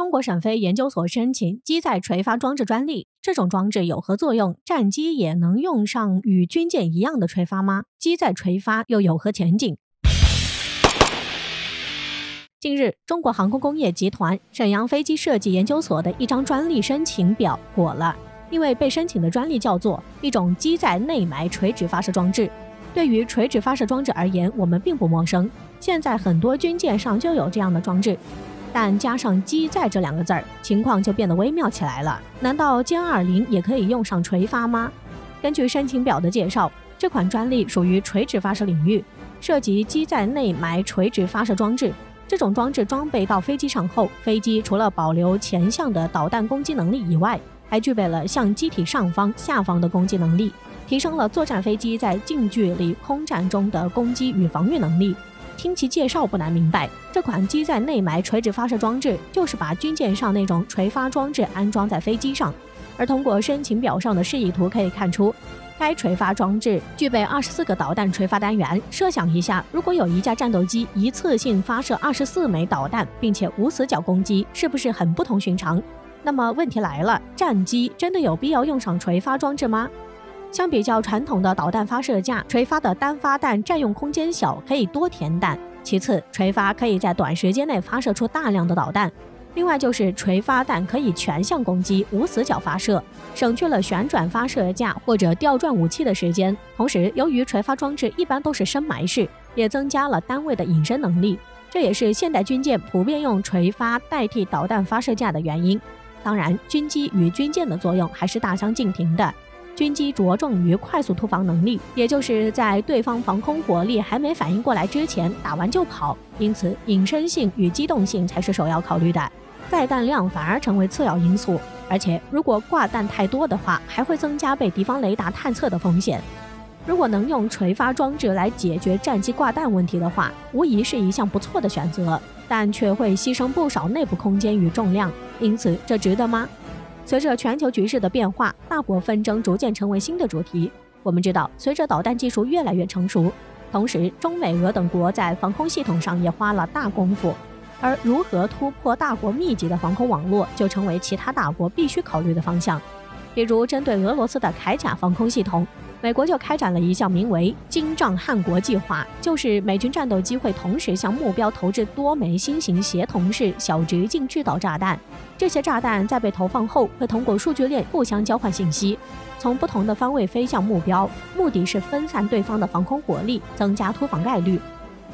中国沈飞研究所申请机载垂发装置专利。这种装置有何作用？战机也能用上与军舰一样的垂发吗？机载垂发又有何前景？近日，中国航空工业集团沈阳飞机设计研究所的一张专利申请表火了，因为被申请的专利叫做一种机载内埋垂直发射装置。对于垂直发射装置而言，我们并不陌生，现在很多军舰上就有这样的装置。但加上“机载”这两个字儿，情况就变得微妙起来了。难道歼二零也可以用上垂发吗？根据申请表的介绍，这款专利属于垂直发射领域，涉及机载内埋垂直发射装置。这种装置装备到飞机上后，飞机除了保留前向的导弹攻击能力以外，还具备了向机体上方、下方的攻击能力，提升了作战飞机在近距离空战中的攻击与防御能力。听其介绍，不难明白，这款机载内埋垂直发射装置就是把军舰上那种垂发装置安装在飞机上。而通过申请表上的示意图可以看出，该垂发装置具备二十四个导弹垂发单元。设想一下，如果有一架战斗机一次性发射二十四枚导弹，并且无死角攻击，是不是很不同寻常？那么问题来了，战机真的有必要用上垂发装置吗？相比较传统的导弹发射架，垂发的单发弹占用空间小，可以多填弹。其次，垂发可以在短时间内发射出大量的导弹。另外就是垂发弹可以全向攻击，无死角发射，省去了旋转发射架或者吊转武器的时间。同时，由于垂发装置一般都是深埋式，也增加了单位的隐身能力。这也是现代军舰普遍用垂发代替导弹发射架的原因。当然，军机与军舰的作用还是大相径庭的。军机着重于快速突防能力，也就是在对方防空火力还没反应过来之前打完就跑，因此隐身性与机动性才是首要考虑的，载弹量反而成为次要因素。而且如果挂弹太多的话，还会增加被敌方雷达探测的风险。如果能用垂发装置来解决战机挂弹问题的话，无疑是一项不错的选择，但却会牺牲不少内部空间与重量，因此这值得吗？随着全球局势的变化，大国纷争逐渐成为新的主题。我们知道，随着导弹技术越来越成熟，同时中美俄等国在防空系统上也花了大功夫，而如何突破大国密集的防空网络，就成为其他大国必须考虑的方向。比如，针对俄罗斯的铠甲防空系统。美国就开展了一项名为“金帐汗国计划”，就是美军战斗机会同时向目标投掷多枚新型协同式小直径制导炸弹。这些炸弹在被投放后，会通过数据链互相交换信息，从不同的方位飞向目标，目的是分散对方的防空火力，增加突防概率。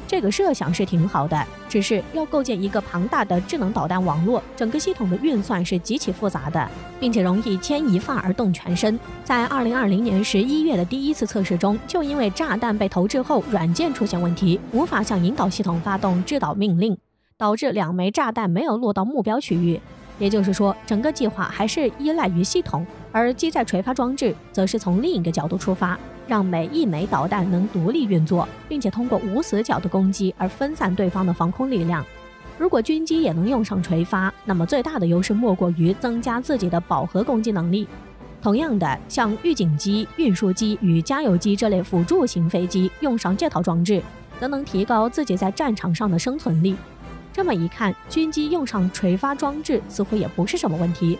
这个设想是挺好的，只是要构建一个庞大的智能导弹网络，整个系统的运算是极其复杂的，并且容易牵一发而动全身。在二零二零年十一月的第一次测试中，就因为炸弹被投掷后软件出现问题，无法向引导系统发动制导命令，导致两枚炸弹没有落到目标区域。也就是说，整个计划还是依赖于系统，而机载垂发装置则是从另一个角度出发。让每一枚导弹能独立运作，并且通过无死角的攻击而分散对方的防空力量。如果军机也能用上垂发，那么最大的优势莫过于增加自己的饱和攻击能力。同样的，像预警机、运输机与加油机这类辅助型飞机用上这套装置，则能提高自己在战场上的生存力。这么一看，军机用上垂发装置似乎也不是什么问题。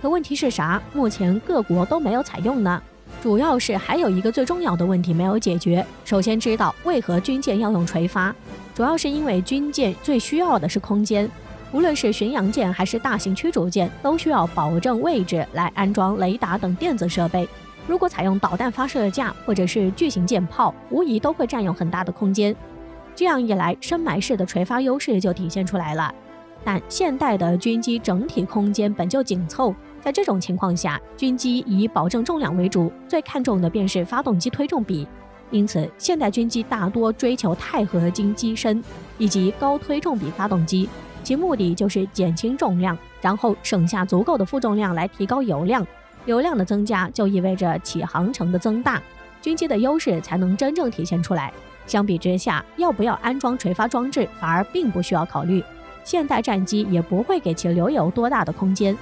可问题是啥？目前各国都没有采用呢？主要是还有一个最重要的问题没有解决。首先知道为何军舰要用垂发，主要是因为军舰最需要的是空间，无论是巡洋舰还是大型驱逐舰，都需要保证位置来安装雷达等电子设备。如果采用导弹发射架或者是巨型舰炮，无疑都会占用很大的空间。这样一来，深埋式的垂发优势就体现出来了。但现代的军机整体空间本就紧凑。在这种情况下，军机以保证重量为主，最看重的便是发动机推重比。因此，现代军机大多追求钛合金机身以及高推重比发动机，其目的就是减轻重量，然后省下足够的负重量来提高油量。油量的增加就意味着起航程的增大，军机的优势才能真正体现出来。相比之下，要不要安装垂发装置反而并不需要考虑，现代战机也不会给其留有多大的空间。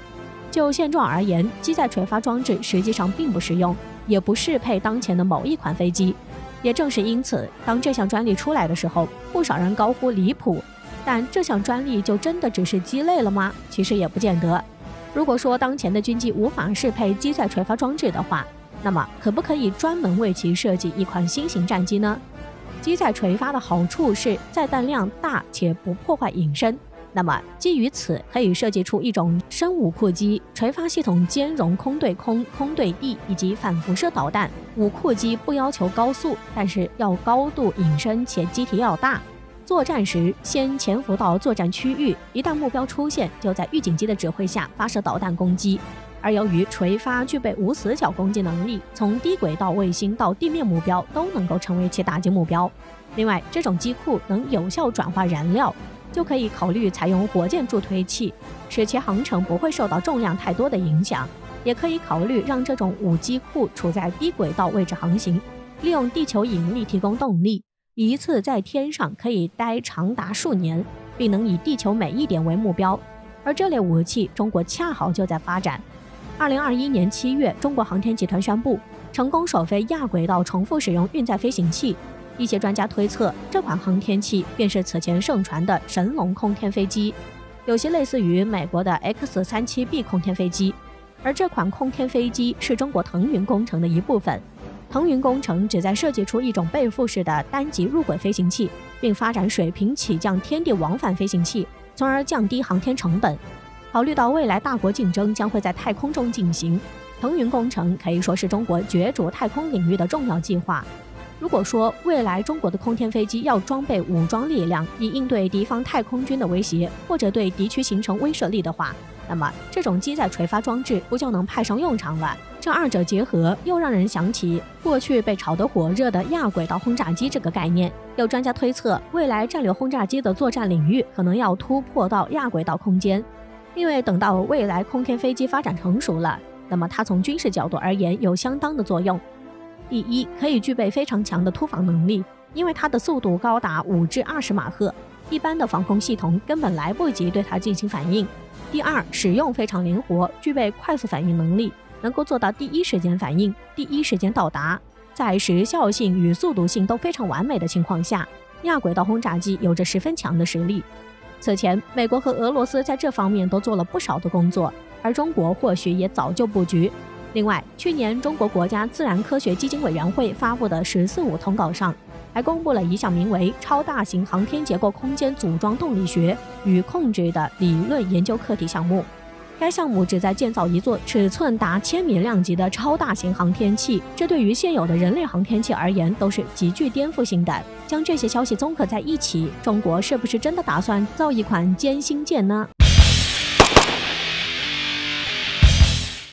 就现状而言，机载垂发装置实际上并不实用，也不适配当前的某一款飞机。也正是因此，当这项专利出来的时候，不少人高呼离谱。但这项专利就真的只是鸡肋了吗？其实也不见得。如果说当前的军机无法适配机载垂发装置的话，那么可不可以专门为其设计一款新型战机呢？机载垂发的好处是载弹量大且不破坏隐身。那么基于此，可以设计出一种生五库机，垂发系统兼容空对空、空对地以及反辐射导弹。武库机不要求高速，但是要高度隐身且机体要大。作战时，先潜伏到作战区域，一旦目标出现，就在预警机的指挥下发射导弹攻击。而由于垂发具备无死角攻击能力，从低轨道卫星到地面目标都能够成为其打击目标。另外，这种机库能有效转化燃料，就可以考虑采用火箭助推器，使其航程不会受到重量太多的影响。也可以考虑让这种五机库处在低轨道位置航行，利用地球引力提供动力。一次在天上可以待长达数年，并能以地球每一点为目标，而这类武器中国恰好就在发展。二零二一年七月，中国航天集团宣布成功首飞亚轨道重复使用运载飞行器。一些专家推测，这款航天器便是此前盛传的神龙空天飞机，有些类似于美国的 X 三七 B 空天飞机。而这款空天飞机是中国腾云工程的一部分。腾云工程旨在设计出一种背负式的单级入轨飞行器，并发展水平起降天地往返飞行器，从而降低航天成本。考虑到未来大国竞争将会在太空中进行，腾云工程可以说是中国角逐太空领域的重要计划。如果说未来中国的空天飞机要装备武装力量，以应对敌方太空军的威胁，或者对敌区形成威慑力的话，那么这种机载垂发装置不就能派上用场了？这二者结合，又让人想起过去被炒得火热的亚轨道轰炸机这个概念。有专家推测，未来战略轰炸机的作战领域可能要突破到亚轨道空间，因为等到未来空天飞机发展成熟了，那么它从军事角度而言有相当的作用。第一，可以具备非常强的突防能力，因为它的速度高达五至二十马赫，一般的防空系统根本来不及对它进行反应。第二，使用非常灵活，具备快速反应能力。能够做到第一时间反应、第一时间到达，在时效性与速度性都非常完美的情况下，亚轨道轰炸机有着十分强的实力。此前，美国和俄罗斯在这方面都做了不少的工作，而中国或许也早就布局。另外，去年中国国家自然科学基金委员会发布的“十四五”通稿上，还公布了一项名为“超大型航天结构空间组装动力学与控制”的理论研究课题项目。该项目旨在建造一座尺寸达千米量级的超大型航天器，这对于现有的人类航天器而言都是极具颠覆性的。将这些消息综合在一起，中国是不是真的打算造一款歼星舰呢？